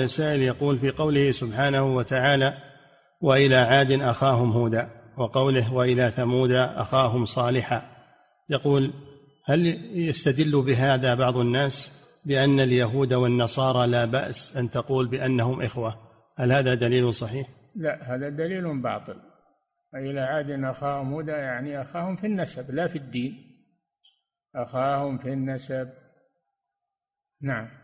السائل يقول في قوله سبحانه وتعالى وإلى عاد أخاهم هودا وقوله وإلى ثمود أخاهم صالحا يقول هل يستدل بهذا بعض الناس بأن اليهود والنصارى لا بأس أن تقول بأنهم إخوة؟ هل هذا دليل صحيح؟ لا هذا دليل باطل. إلى عاد أخاهم هودا يعني أخاهم في النسب لا في الدين. أخاهم في النسب. نعم.